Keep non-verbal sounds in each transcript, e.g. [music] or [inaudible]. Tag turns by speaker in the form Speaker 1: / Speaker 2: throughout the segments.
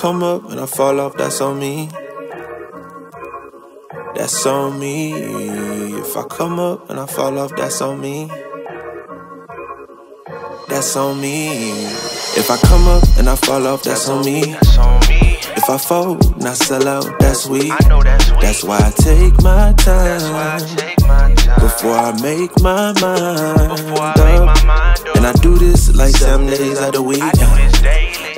Speaker 1: If I come up and I fall off, that's on me. That's on me. If I come up and I fall off, that's on me. That's on me. If I come up and I fall off, that's on me.
Speaker 2: That's on me.
Speaker 1: If I fold, not sell out, that's weak.
Speaker 2: I know that's weak.
Speaker 1: That's why I take my
Speaker 2: I
Speaker 1: time
Speaker 2: take my time.
Speaker 1: before I make my mind
Speaker 2: Before I make my mind up.
Speaker 1: And I do this like seven days out the week.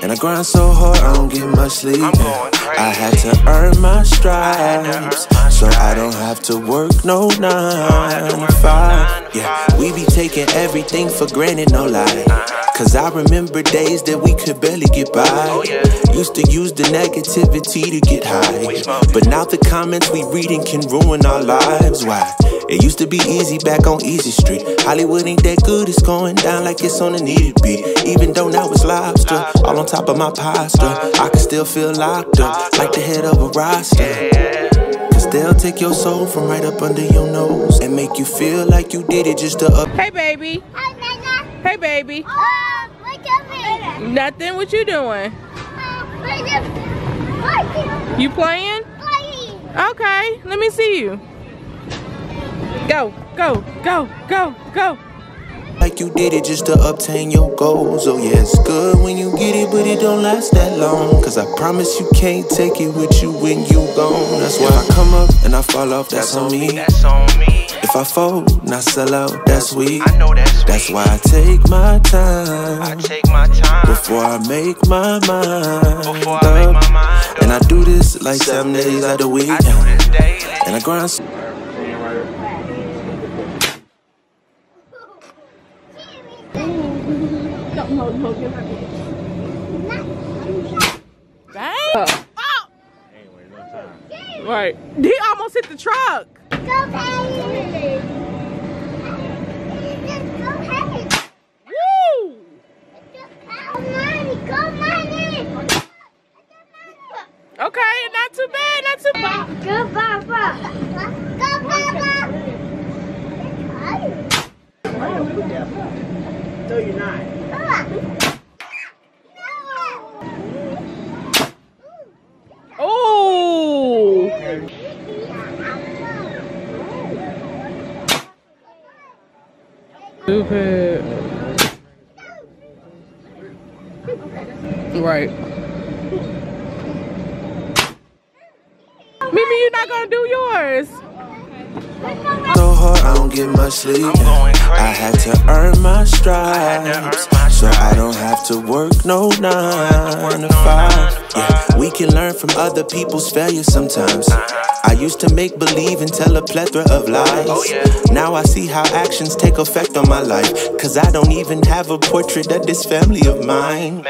Speaker 2: I do this daily.
Speaker 1: And I grind so hard, I don't get much sleep.
Speaker 2: I'm going crazy.
Speaker 1: I had to earn my stripes, so I don't have to work no nine to five. Yeah, we be taking everything for granted, no lie. Uh-huh. Cause I remember days that we could barely get by.
Speaker 2: Oh.
Speaker 1: Used to use the negativity to get high. But now the comments we reading can ruin our lives. Why? It used to be easy back on Easy Street. Hollywood ain't that good, it's going down like it's on a needed beat. Even though now it's lobster, all on top of my pasta. I can still feel locked up, like the head of a roster. Cause they'll take your soul from right up under your nose and make you feel like you did it just to up.
Speaker 3: Hey, baby.
Speaker 4: Hi, Nana.
Speaker 3: Hey, baby.
Speaker 4: Uh, look at me.
Speaker 3: Nothing. What you doing?
Speaker 4: Uh, look at Look
Speaker 3: You playing?
Speaker 4: at
Speaker 3: Okay. Let me see you. Go, go, go, go, go.
Speaker 1: Like you did it just to obtain your goals. Oh, yeah, it's good when you get it, but it don't last that long. Cause I promise you can't take it with you when you gone. That's why I come up and I fall off, that's on me.
Speaker 2: That's on me.
Speaker 1: If I fold, not sell out, that's weak.
Speaker 2: I know that's
Speaker 1: That's why I take my
Speaker 2: I
Speaker 1: time
Speaker 2: take my time.
Speaker 1: before I make my mind
Speaker 2: Before I make my
Speaker 1: up. And I do this like seven days out the week.
Speaker 2: I do this daily.
Speaker 1: And I grind. So-
Speaker 3: Dang. Oh. Right. He almost hit the truck.
Speaker 4: Go, Patty. Just go ahead.
Speaker 3: Woo!
Speaker 4: Go, Money. Go, Money.
Speaker 3: Okay, not too bad, not too bad.
Speaker 4: Go, Papa. Go, Papa.
Speaker 5: No, you're not.
Speaker 3: Oh! Stupid. Right. Mimi, you're not gonna do yours.
Speaker 1: so hard, I don't get much sleep. I had to earn my stripes, so I don't have to work no nine to five. Yeah, we can learn from other people's failures sometimes. I used to make believe and tell a plethora of lies.
Speaker 2: Oh.
Speaker 1: Now I see how actions take effect on my life. Cause I don't even have a portrait of this family of mine.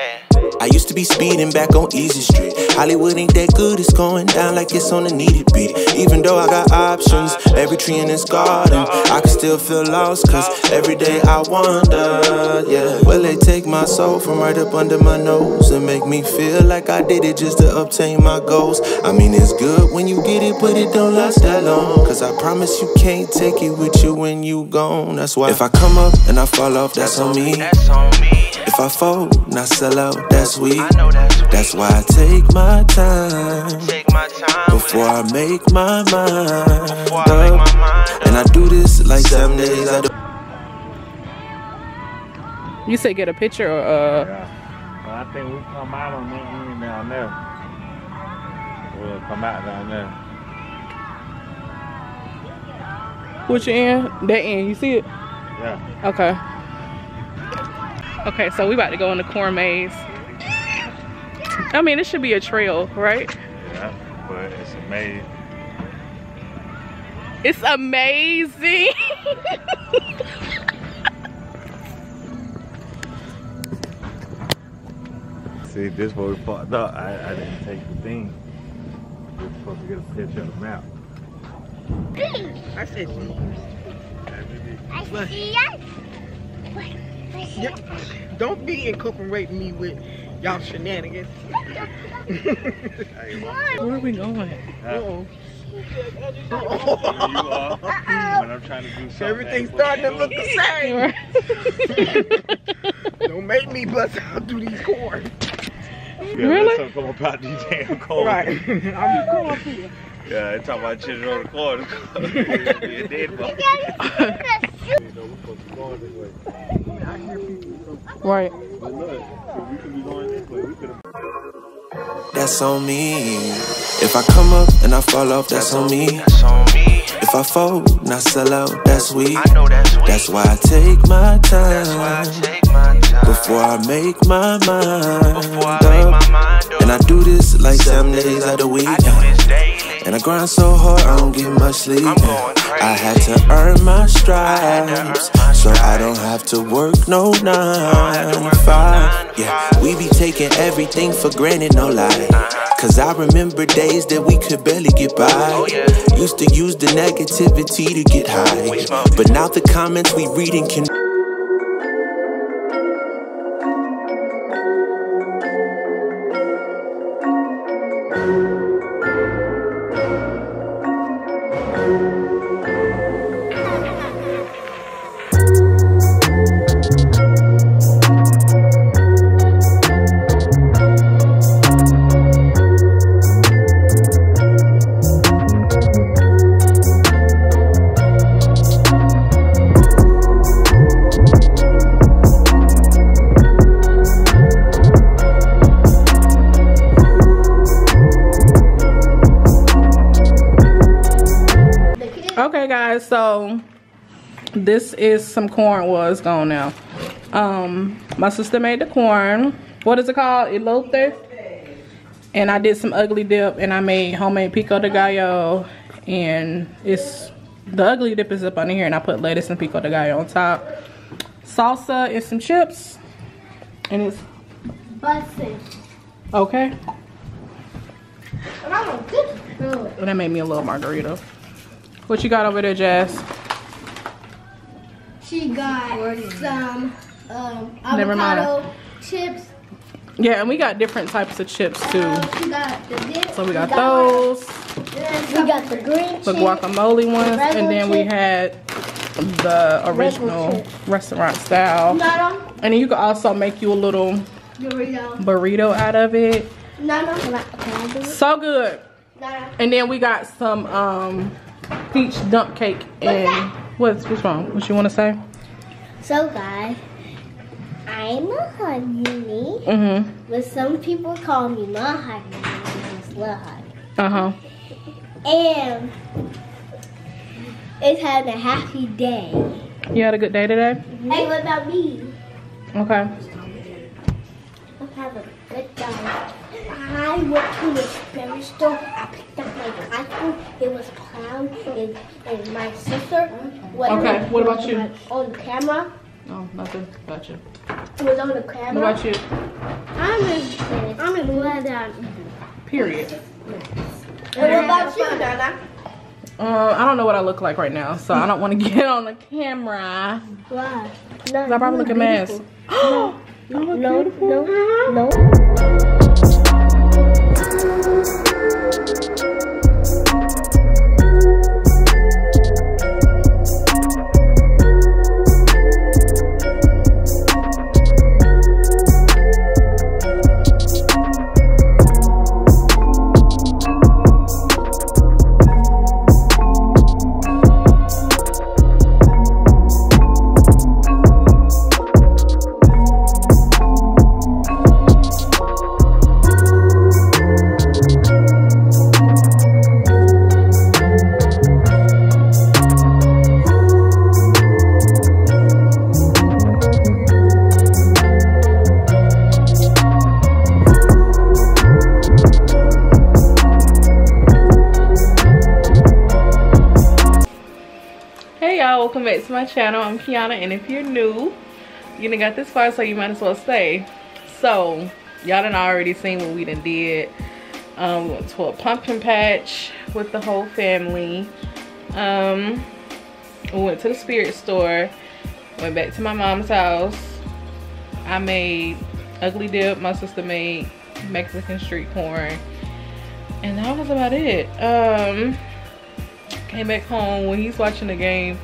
Speaker 1: I used to be speeding back on Easy Street. Hollywood ain't that good, it's going down like it's on a needed beat. Even though I got options, every tree in this garden, I can still feel lost, cause every day I wonder, yeah. Will they take my soul from right up under my nose and make me feel like I did it just to obtain my goals? I mean, it's good when you get it, but it don't last that long. Cause I promise you can't take it with you when you gone. That's why if I come up and I fall off, that's on me.
Speaker 2: That's on me.
Speaker 1: If I fold, not sell out, that's weak.
Speaker 2: I know that's.
Speaker 1: That's why I take my time
Speaker 2: Take my time.
Speaker 1: before I make my mind
Speaker 2: Before I make my mind
Speaker 1: And I do this like seven days out the
Speaker 3: You say get a picture or uh
Speaker 6: Yeah. Well, I think we come out on that end down there. We'll come out down there.
Speaker 3: which end? That end, you see it?
Speaker 6: Yeah.
Speaker 3: Okay. Okay, so we about to go in the corn maze. I mean, it should be a trail, right?
Speaker 6: Yeah. But it's amazing.
Speaker 3: It's amazing. [laughs]
Speaker 6: See, this where we fucked up. I, I didn't take the thing. We were supposed to get a picture of the map.
Speaker 5: I said,
Speaker 4: I see
Speaker 5: yeah, don't be incorporating me with y'all shenanigans.
Speaker 3: Where are we going?
Speaker 5: Uh-oh.
Speaker 6: You are. When I'm trying to do something.
Speaker 5: Everything's starting to look the same. [laughs] Don't make me bust out through these cords.
Speaker 6: Yeah,
Speaker 3: Really?
Speaker 6: Let something come about these damn corners.
Speaker 5: Right. [laughs] I'm come up here.
Speaker 6: Yeah, they talking about children on the corner. [laughs] yeah, dead body.
Speaker 5: I hear people.
Speaker 3: Right.
Speaker 6: But look, we could be going this way, we could have.
Speaker 1: That's on me. If I come up and I fall off, that's on me.
Speaker 2: That's on me.
Speaker 1: If I fold, not sell out, that's weak.
Speaker 2: I know that's weak.
Speaker 1: That's why I take my
Speaker 2: That's I
Speaker 1: time
Speaker 2: take my time.
Speaker 1: before I make my mind
Speaker 2: Before I make my mind up.
Speaker 1: And I do this like seven days out of the week. And I grind so hard, I don't get much sleep.
Speaker 2: I'm going crazy.
Speaker 1: I had to earn my stripes, so I don't have to work no nine to five. Yeah, we be taking everything for granted, no lie. Uh-huh. Cause I remember days that we could barely get by.
Speaker 2: Oh.
Speaker 1: Used to use the negativity to get high. But now the comments we reading can.
Speaker 3: This is some corn. Well, it's gone now. Um, my sister made the corn. What is it called? Elote. And I did some ugly dip, and I made homemade pico de gallo. And it's the ugly dip is up under here, and I put lettuce and pico de gallo on top. Salsa and some chips, and it's
Speaker 4: Busting.
Speaker 3: okay.
Speaker 4: And I'm a good girl.
Speaker 3: And that made me a little margarita. What you got over there, Jazz?
Speaker 4: She got some um,
Speaker 3: Never mind.
Speaker 4: avocado chips.
Speaker 3: Yeah, and we got different types of chips too.
Speaker 4: Uh, she got the dip.
Speaker 3: So we got those.
Speaker 4: We got the green
Speaker 3: the
Speaker 4: chips.
Speaker 3: guacamole ones,
Speaker 4: regular
Speaker 3: and then we had the original restaurant style.
Speaker 4: Nano,
Speaker 3: And then you can also make you a little
Speaker 4: Dorito.
Speaker 3: burrito out of it.
Speaker 4: Nano, can I, can I?
Speaker 3: So good.
Speaker 4: Nano.
Speaker 3: And then we got some um peach dump cake and what's what's wrong? What you want to say?
Speaker 4: So guys, I'm a honey,
Speaker 3: Mm-hmm.
Speaker 4: but some people call me my honey Honey.
Speaker 3: Uh huh.
Speaker 4: And it's having a happy day.
Speaker 3: You had a good day today.
Speaker 4: Hey, what about me?
Speaker 3: Okay.
Speaker 4: I'm having a good day. I went to the berry store. I picked up my iPhone. It was clown and, and my sister. Was
Speaker 3: Okay, what about you?
Speaker 4: On the camera.
Speaker 3: Oh, nothing. Gotcha.
Speaker 4: It was on the
Speaker 3: What
Speaker 4: camera.
Speaker 3: about you?
Speaker 4: I'm in. I'm in glad
Speaker 3: Period.
Speaker 4: And what about you, Nana?
Speaker 3: Uh, I don't know what I look like right now, so I don't want to [laughs] get on the camera.
Speaker 4: Why? No,
Speaker 3: 'Cause I probably look a mess.
Speaker 4: No, no, no, no.
Speaker 3: To my channel. I'm Keiona, and if you're new, you done got this far, so you might as well stay. So, y'all done already seen what we done did. Um, we went to a pumpkin patch with the whole family. Um, we went to the spirit store. Went back to my mom's house. I made ugly dip. My sister made Mexican street corn. And that was about it. Um, came back home when he's watching the game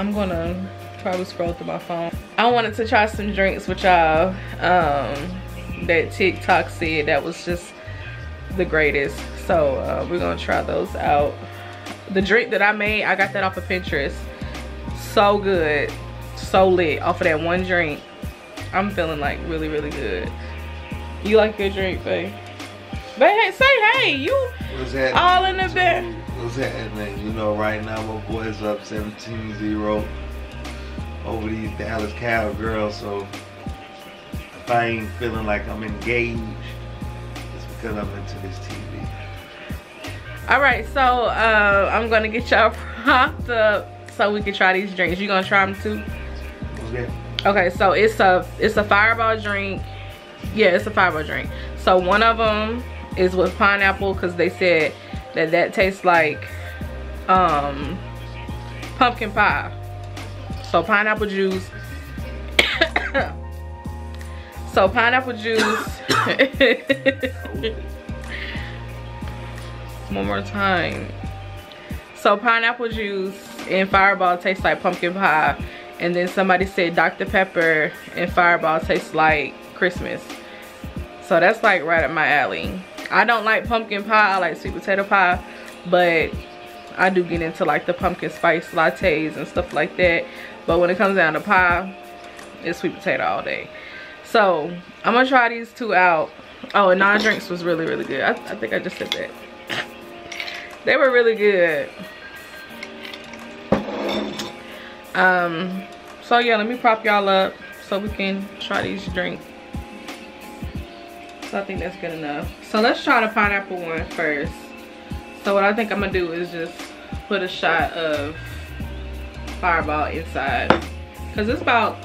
Speaker 3: i'm gonna probably scroll through my phone i wanted to try some drinks with y'all um that TikTok said that was just the greatest. So uh, we're gonna try those out. The drink that I made, I got that off of Pinterest. So good, so lit off of that one drink. I'm feeling like really, really good. You like your drink, babe? But hey, say hey, you all in the bed.
Speaker 7: Happening? You know, right now my boys up 17-0 over these Dallas Cowgirls. So if I ain't feeling like I'm engaged, it's because I'm into this TV.
Speaker 3: All right, so uh, I'm gonna get y'all [laughs] propped up so we can try these drinks. You gonna try them too?
Speaker 7: That?
Speaker 3: Okay, so it's a it's a fireball drink. Yeah, it's a fireball drink. So one of them is with pineapple because they said that that tastes like um pumpkin pie. So pineapple juice. [coughs] so pineapple juice. [coughs] One more time. So pineapple juice and fireball tastes like pumpkin pie. And then somebody said Dr. Pepper and fireball tastes like Christmas. So that's like right up my alley. I don't like pumpkin pie, I like sweet potato pie, but I do get into like the pumpkin spice lattes and stuff like that. But when it comes down to pie, it's sweet potato all day. So I'm gonna try these two out. Oh, and non-drinks was really, really good. I, I think I just said that. They were really good. Um, so yeah, let me prop y'all up so we can try these drinks. So I think that's good enough. So let's try the pineapple one first. So what I think I'm gonna do is just put a shot of fireball inside. Cause it's about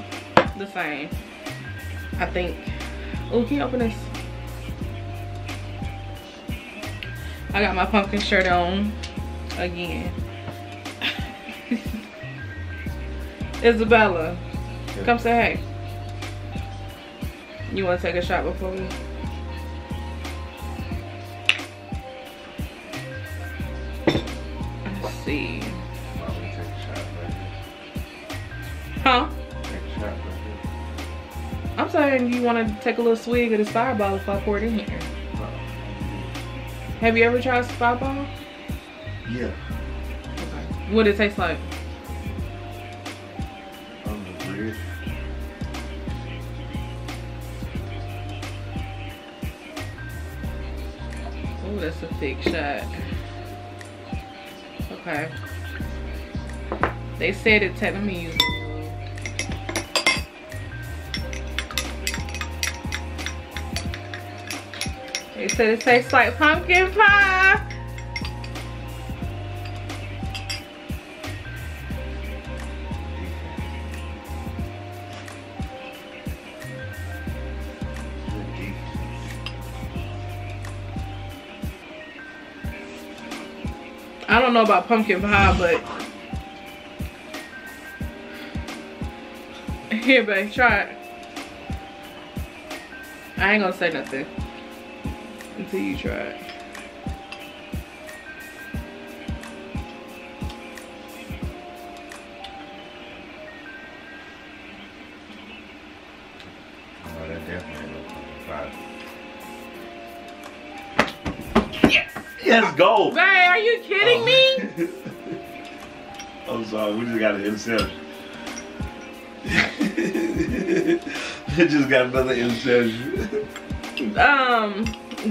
Speaker 3: the same. I think. Oh, can you open this? I got my pumpkin shirt on again. [laughs] Isabella, come say hey. You wanna take a shot before we?
Speaker 7: Here?
Speaker 3: Huh?
Speaker 7: Take a shot right
Speaker 3: I'm saying you wanna take a little swig of this fireball if I pour it in here.
Speaker 7: here.
Speaker 3: Have you ever tried fireball?
Speaker 7: Yeah.
Speaker 3: Okay. What it taste like?
Speaker 7: On the.
Speaker 3: Oh, that's a thick shot. Okay. They said it it. They said it tastes like pumpkin pie. Know about pumpkin pie, but here, babe, try it. I ain't gonna say nothing until you try it.
Speaker 7: Oh, that definitely looks like fire. Yes, go!
Speaker 3: Babe, are you kidding me? [laughs]
Speaker 7: I'm sorry, we just got an interception. we [laughs] just got another interception.
Speaker 3: Um,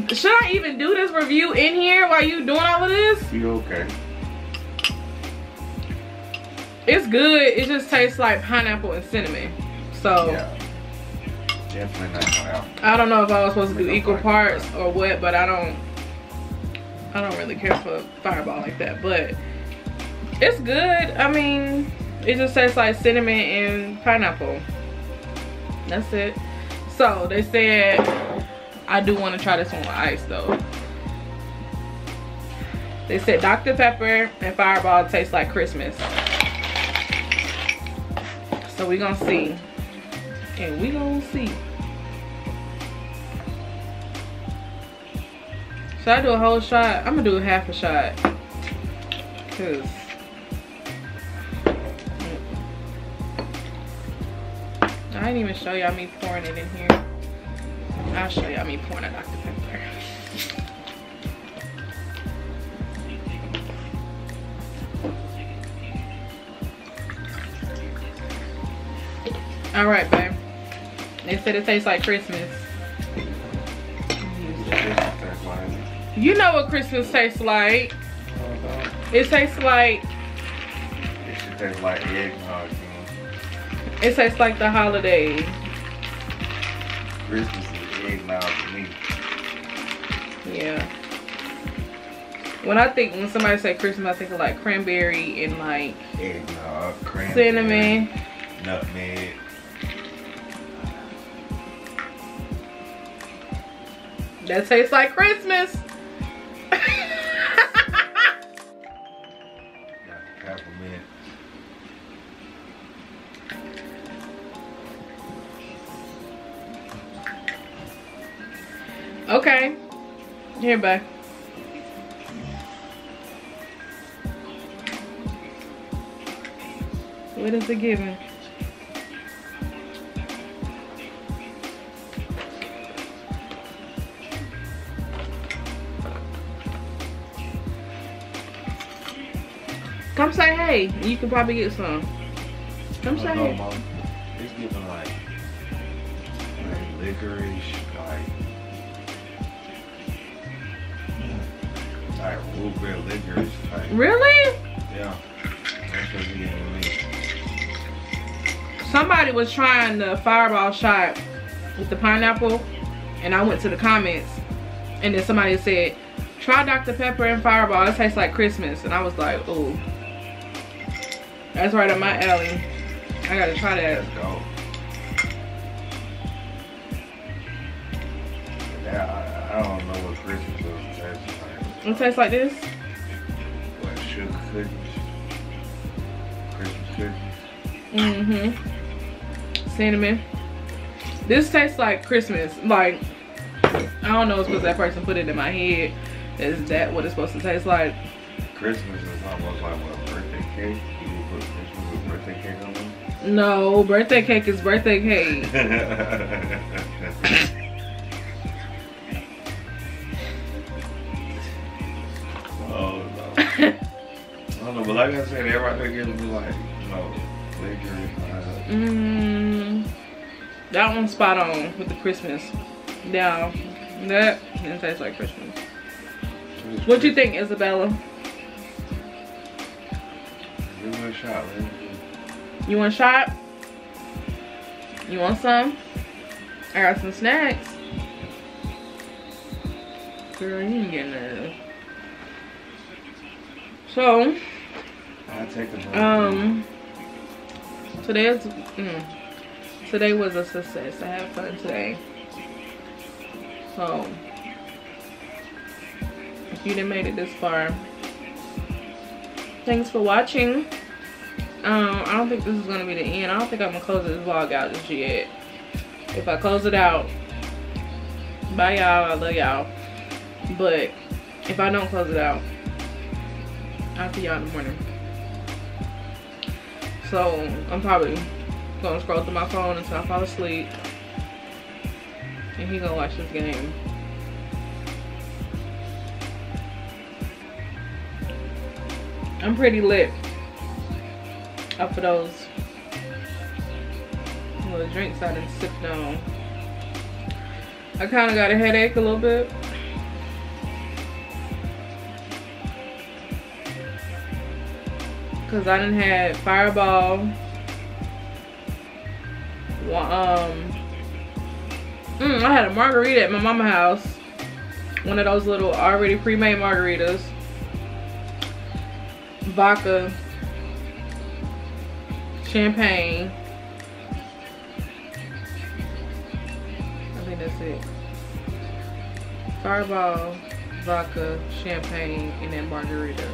Speaker 3: should I even do this review in here while you doing all of this?
Speaker 7: you okay?
Speaker 3: It's good. It just tastes like pineapple and cinnamon. So
Speaker 7: Yeah. Definitely not.
Speaker 3: I don't know if I was supposed to do equal parts or what, but I don't. I don't really care for Fireball like that, but it's good. I mean, it just tastes like cinnamon and pineapple. That's it. So they said I do want to try this one with ice though. They said Dr. Pepper and Fireball taste like Christmas. So we gonna see. And we gonna see. Should I do a whole shot? I'm gonna do a half a shot. Cause I didn't even show y'all me pouring it in here. I'll show y'all me pouring a Dr. Pepper. All right, babe. They said it tastes like Christmas. You know what Christmas tastes like. It tastes like,
Speaker 7: It should taste like eggnog.
Speaker 3: It tastes like the holidays.
Speaker 7: Christmas is eggnog to me.
Speaker 3: Yeah. When I think, when somebody say Christmas, I think of like cranberry and like
Speaker 7: Eggnog, cranberry,
Speaker 3: cinnamon.
Speaker 7: nutmeg.
Speaker 3: That tastes like Christmas. Okay. Here, bye. What is it giving? Say hey. You can probably get some. Come say hey.
Speaker 7: Mom. It's giving like, like licorice, like, like root licorice type.
Speaker 3: Really?
Speaker 7: Yeah. That's what it's giving me.
Speaker 3: somebody was trying the fireball shot with the pineapple and I went to the comments and then somebody said try Dr. Pepper and fireball it tastes like Christmas and I was like oh that's right up my alley I gotta try that
Speaker 7: Let's go. Yeah, I, I don't know what Christmas is tastes like.
Speaker 3: it tastes like this
Speaker 7: What sugar cookies? Christmas cookies?
Speaker 3: mm-hmm cinnamon this tastes like Christmas like I don't know it's because that person put it in my head is that what it's supposed to taste like
Speaker 7: Christmas is almost like what birthday cake. You put Christmas with birthday cake on them.
Speaker 3: no birthday cake is birthday cake [laughs]
Speaker 7: oh no. I don't know, but like I said, everybody gives me like, you know. Uh,
Speaker 3: Mm, that one's spot on with the Christmas. Yeah, that didn't taste like Christmas. What do you think, Isabella?
Speaker 7: Shot.
Speaker 3: You want a shot? You want some? I got some snacks. Girl, you ain't getting none. So,
Speaker 7: I take the
Speaker 3: um, today is, mm, today was a success. I had fun today. So, if you didn't make it this far, thanks for watching. Um, I don't think this is gonna be the end. I don't think I'm gonna close this vlog out just yet. If I close it out, bye y'all. I love y'all. But if I don't close it out, I'll see y'all in the morning. So I'm probably gonna scroll through my phone until I fall asleep. And he gonna watch this game. I'm pretty lit up for those little drinks I didn't sip on. I kind of got a headache a little bit. Cause I didn't had Fireball. Um, mm, I had a margarita at my mama house. One of those little already pre-made margaritas. Vodka. Champagne. I think that's it. Fireball, vodka, champagne, and then margarita.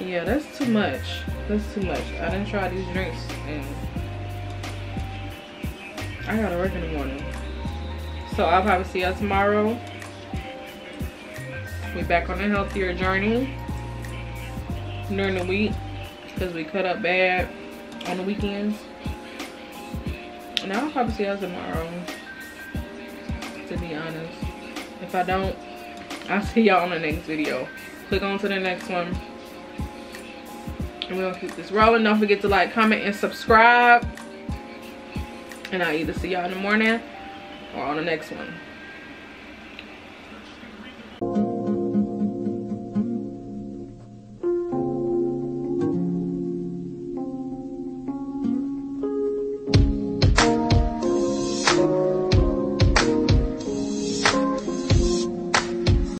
Speaker 3: Yeah, that's too much. That's too much. I didn't try these drinks and I gotta work in the morning. So I'll probably see y'all tomorrow. We back on a healthier journey during the week because we cut up bad on the weekends. And I'll probably see y'all tomorrow. to be honest. If I don't, I'll see y'all on the next video. Click on to the next one. And we're gonna keep this rolling. Don't forget to like, comment, and subscribe. And I'll either see y'all in the morning or on the next one.